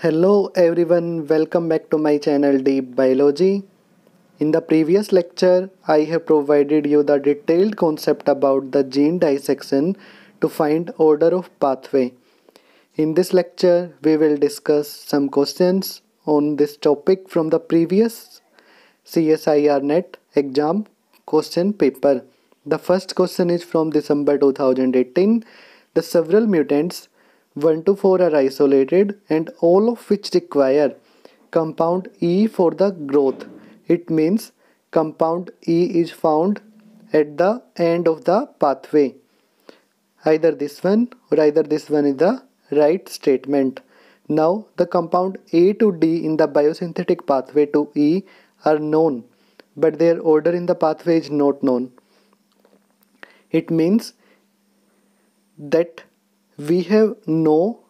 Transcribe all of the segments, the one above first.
Hello everyone, welcome back to my channel Deep Biology. In the previous lecture, I have provided you the detailed concept about the gene dissection to find order of pathway. In this lecture, we will discuss some questions on this topic from the previous CSIR net exam question paper. The first question is from December 2018. The several mutants 1 to 4 are isolated and all of which require compound E for the growth. It means compound E is found at the end of the pathway. Either this one or either this one is the right statement. Now the compound A to D in the biosynthetic pathway to E are known but their order in the pathway is not known. It means that we have know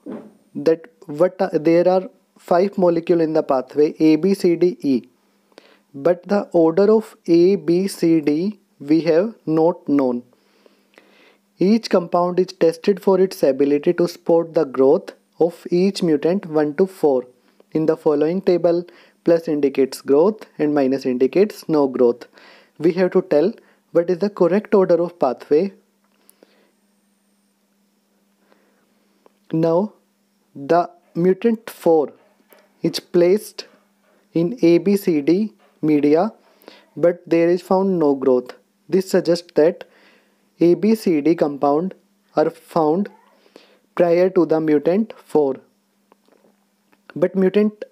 that what are, there are five molecule in the pathway A B C D E. But the order of A B C D we have not known. Each compound is tested for its ability to support the growth of each mutant 1 to 4 in the following table plus indicates growth and minus indicates no growth. We have to tell what is the correct order of pathway Now the mutant 4 is placed in ABCD media but there is found no growth. This suggests that ABCD compound are found prior to the mutant 4. But mutant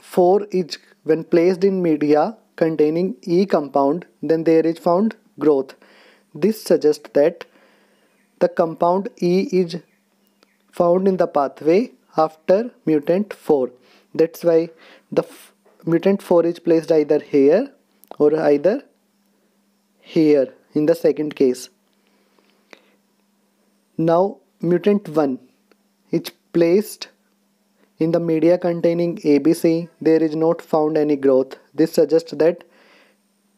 4 is when placed in media containing E compound then there is found growth. This suggests that the compound E is found in the pathway after mutant 4 that's why the mutant 4 is placed either here or either here in the second case. Now mutant 1 is placed in the media containing ABC there is not found any growth. This suggests that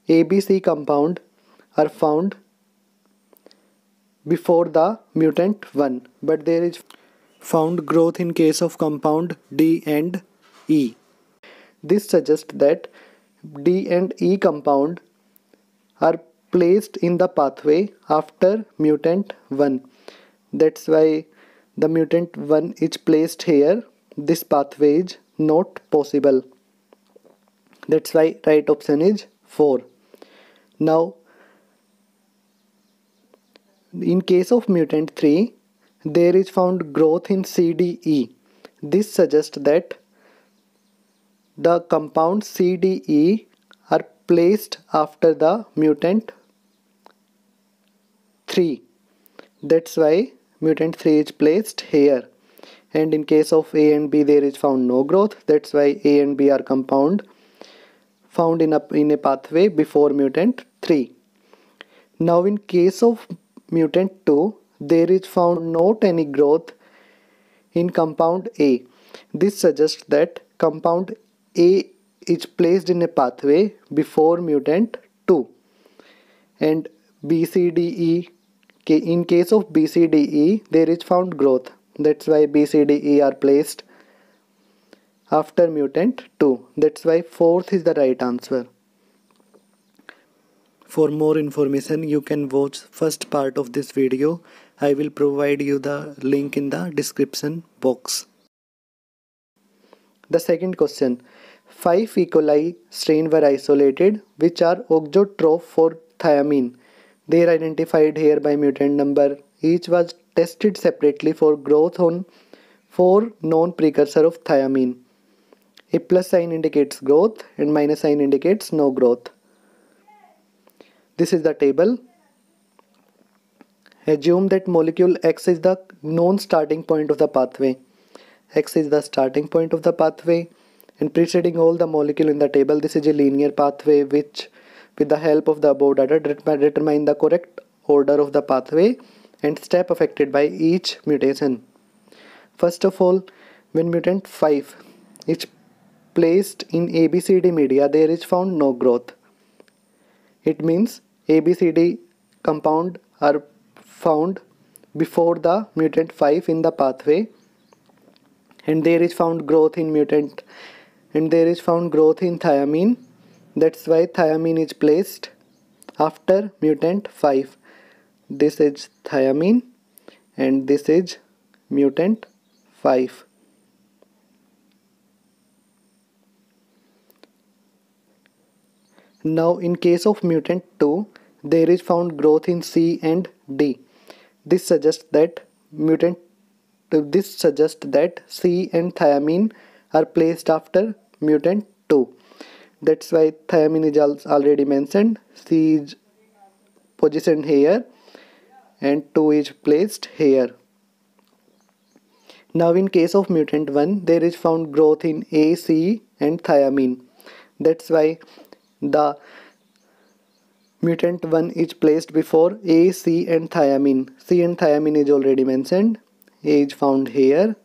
ABC compound are found before the mutant 1 but there is found growth in case of compound D and E. This suggests that D and E compound are placed in the pathway after mutant 1. That's why the mutant 1 is placed here. This pathway is not possible. That's why right option is 4. Now in case of mutant 3 there is found growth in CDE. This suggests that the compound CDE are placed after the mutant 3. That's why mutant 3 is placed here. And in case of A and B there is found no growth. That's why A and B are compound found in a, in a pathway before mutant 3. Now in case of mutant 2 there is found not any growth in compound A. This suggests that compound A is placed in a pathway before mutant 2 and BCDE in case of BCDE there is found growth. That's why BCDE are placed after mutant 2 that's why fourth is the right answer for more information you can watch first part of this video I will provide you the link in the description box. The second question. 5 E. coli strain were isolated which are auxotroph for thiamine. They are identified here by mutant number. Each was tested separately for growth on 4 known precursor of thiamine. A plus sign indicates growth and minus sign indicates no growth. This is the table Assume that molecule X is the known starting point of the pathway. X is the starting point of the pathway and preceding all the molecule in the table this is a linear pathway which with the help of the above data determine the correct order of the pathway and step affected by each mutation. First of all when mutant 5 is placed in ABCD media there is found no growth. It means ABCD compound are found before the mutant 5 in the pathway. And there is found growth in mutant and there is found growth in thiamine. That's why thiamine is placed after mutant 5 this is thiamine and this is mutant 5 now in case of mutant 2 there is found growth in C and D. This suggests that mutant this suggests that C and thiamine are placed after mutant 2 that's why thiamine is already mentioned. C is positioned here and 2 is placed here. Now in case of mutant 1 there is found growth in A, C and thiamine. That's why the mutant 1 is placed before A, C and thiamine. C and thiamine is already mentioned. A is found here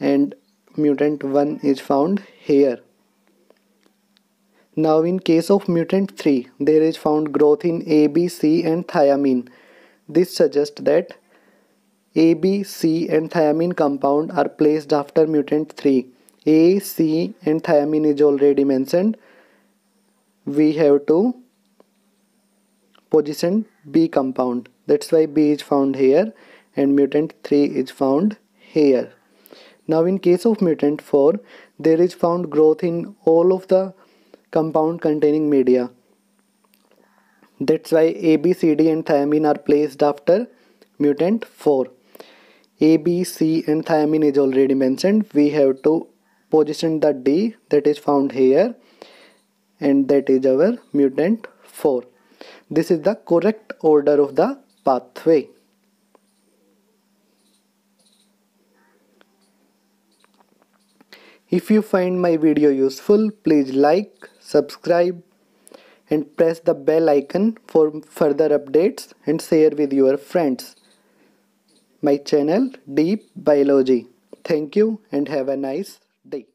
and mutant 1 is found here. Now in case of mutant 3, there is found growth in A, B, C and thiamine. This suggests that A, B, C and thiamine compound are placed after mutant 3. A, C and thiamine is already mentioned. We have to position B compound. That's why B is found here and mutant 3 is found here. Now in case of mutant 4, there is found growth in all of the compound containing media. That's why A, B, C, D and thiamine are placed after mutant 4. A, B, C and thiamine is already mentioned. We have to position the D that is found here and that is our mutant 4. This is the correct order of the pathway. If you find my video useful, please like, subscribe and press the bell icon for further updates and share with your friends. My channel Deep Biology. Thank you and have a nice day.